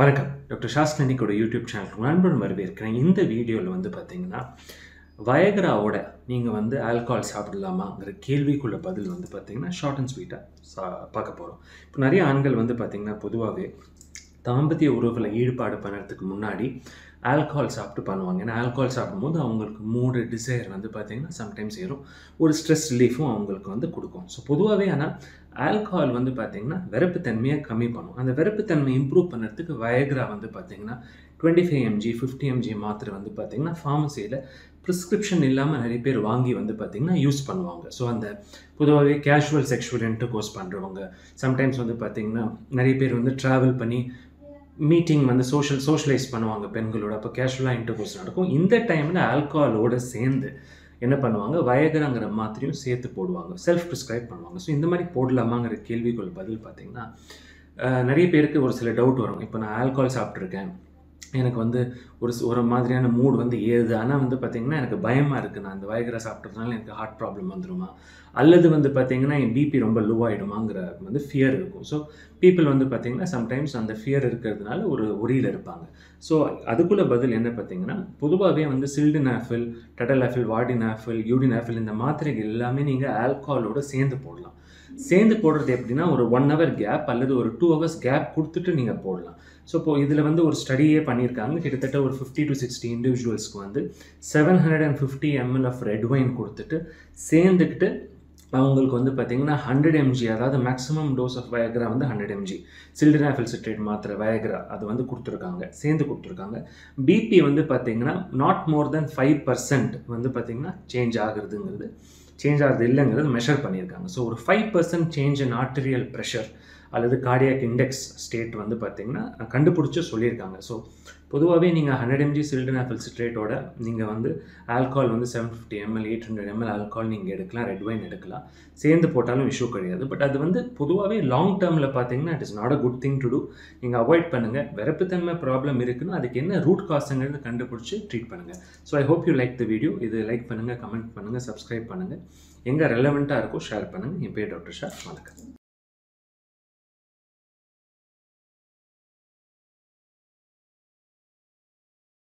வணக்கம். Doctor ஷாஸ் கிளினிக்கோட YouTube சேனலுக்கு நண்பன் வரவேற்கிறேன். இந்த வீடியோவில் வந்து பார்த்தீங்கன்னா வயகராவோட நீங்கள் வந்து ஆல்கஹால் சாப்பிடலாமாங்கிற கேள்விக்குள்ள பதில் வந்து பார்த்தீங்கன்னா ஷார்ட் அண்ட் ஸ்வீட்டாக சா பார்க்க போகிறோம் இப்போ நிறைய ஆண்கள் வந்து பார்த்திங்கன்னா பொதுவாகவே தாம்பத்திய உறவில் ஈடுபாடு பண்ணுறதுக்கு முன்னாடி ஆல்கஹால் சாப்பிட்டு பண்ணுவாங்க ஏன்னா ஆல்கஹால் சாப்பிடும்போது அவங்களுக்கு மூடு டிசைர் வந்து பார்த்திங்கன்னா சம்டைம்ஸ் ஏறும். ஒரு ஸ்ட்ரெஸ் ரிலீஃபும் அவங்களுக்கு வந்து கொடுக்கும். ஸோ பொதுவாகவே ஆனால் ஆல்கஹால் வந்து பார்த்திங்கன்னா வெறுப்புத்தன்மையை கம்மி பண்ணும். அந்த வெறுப்புத்தன்மை இம்ப்ரூவ் பண்ணுறதுக்கு வயக்ரா வந்து பார்த்திங்கன்னா twenty five MG fifty MG மாத்திரை வந்து பார்த்திங்கன்னா ஃபார்மசியில் ப்ரிஸ்கிரிப்ஷன் இல்லாமல் நிறைய பேர் வாங்கி வந்து பார்த்திங்கன்னா யூஸ் பண்ணுவாங்க. ஸோ அந்த பொதுவாகவே கேஷுவல் செக்ஷுவல் இன்டர்கோர்ஸ் பண்ணுறவங்க சம்டைம்ஸ் வந்து பார்த்திங்கன்னா நிறைய பேர் வந்து ட்ராவல் பண்ணி மீட்டிங் வந்து சோஷியல் சோஷியலைஸ் பண்ணுவாங்க பெண்களோட. அப்போ கேஷுவலாக இன்டர்கோர்ஸ் நடக்கும். இந்த டைமில் ஆல்கஹாலோட சேர்ந்து என்ன பண்ணுவாங்க? வயகராங்கிற மாத்திரையும் சேர்த்து போடுவாங்க. செல்ஃப் ப்ரிஸ்கிரைப் பண்ணுவாங்க. ஸோ இந்த மாதிரி போடலாமாங்கிற கேள்விக்குள் பதில் பார்த்தீங்கன்னா நிறைய பேருக்கு ஒரு சில டவுட் வரும். இப்போ நான் ஆல்கஹால் சாப்பிட்ருக்கேன் எனக்கு வந்து ஒரு ஒரு மாதிரியான மூடு வந்து ஏறுது. ஆனால் வந்து பார்த்திங்கன்னா எனக்கு பயமாக இருக்குது நான் அந்த வயகரா சாப்பிட்றதுனால எனக்கு ஹார்ட் ப்ராப்ளம் வந்துடுமா அல்லது வந்து பார்த்திங்கன்னா என் பிபி ரொம்ப லோ ஆகிடுமாங்கிற வந்து ஃபியர் இருக்கும். ஸோ பீப்புள் வந்து பார்த்திங்கன்னா சம்டைம்ஸ் அந்த ஃபியர் இருக்கிறதுனால ஒரு ஒரியில் இருப்பாங்க. ஸோ அதுக்குள்ள பதில் என்ன பார்த்தீங்கன்னா பொதுவாகவே வந்து சில்டினாஃபில் ஆஃபில் யூடின் யூடினாஃபில் இந்த மாத்திரைகள் எல்லாமே நீங்கள் ஆல்கஹாலோட சேர்ந்து போடலாம். சேர்ந்து போடுறது எப்படின்னா ஒரு ஒன் ஹவர் கேப் அல்லது ஒரு டூ ஹவர்ஸ் கேப் கொடுத்துட்டு நீங்கள் போடலாம். ஸோ இப்போ இதில் வந்து ஒரு ஸ்டடியே பண்ணியிருக்காங்க. கிட்டத்தட்ட ஒரு ஃபிஃப்டி டு சிக்ஸ்டி இண்டிவிஜுவல்ஸ்க்கு வந்து seven hundred and fifty ML of red wine கொடுத்துட்டு சேர்ந்துக்கிட்டு அவங்களுக்கு வந்து பார்த்தீங்கன்னா ஹண்ட்ரட் எம்ஜி அதாவது மேக்ஸிமம் டோஸ் ஆஃப் வயக்ரா வந்து ஹண்ட்ரட் எம்ஜி சில்டினாஃபில் சிட்ரேட் மாத்திரை வயக்ரா அது வந்து கொடுத்துருக்காங்க சேர்ந்து கொடுத்துருக்காங்க. பிபி வந்து பார்த்தீங்கன்னா not more than five percent வந்து பார்த்தீங்கன்னா சேஞ்ச் ஆகுறதுங்கிறது சேஞ்ச் ஆகுறது இல்லைங்கிறது மெஷர் பண்ணியிருக்காங்க. ஸோ ஒரு five percent change in arterial pressure அல்லது கார்டியாக் இண்டெக்ஸ் ஸ்டேட் வந்து பார்த்தீங்கன்னா கண்டுபிடிச்சி சொல்லியிருக்காங்க. ஸோ பொதுவாகவே நீங்கள் ஹண்ட்ரட் எம்ஜி சில்டனாஃபில் சிட்ரேட்டோட நீங்கள் வந்து ஆல்கஹால் வந்து seven fifty ML eight hundred ML alcohol நீங்கள் எடுக்கலாம் ரெட் வைன் எடுக்கலாம். சேர்ந்து போட்டாலும் இஷ்யூ கிடையாது. பட் அது வந்து பொதுவாகவே லாங் டேர்மில் பார்த்தீங்கன்னா it is not a good thing to do நீங்கள் அவாய்ட் பண்ணுங்கள் விரப்புத்தன்மை ப்ராப்ளம் இருக்குன்னா அதுக்கு என்ன ரூட் காசுங்கிறது கண்டுபிடிச்சி ட்ரீட் பண்ணுங்கள் so I hope you like the video இது லைக் பண்ணுங்கள் கமெண்ட் பண்ணுங்கள் சப்ஸ்கிரைப் பண்ணுங்கள் எங்கே ரெலவெண்ட்டாக இருக்கோ ஷேர் பண்ணுங்கள் என் பேர் டாக்டர் ஷா. வணக்கம்.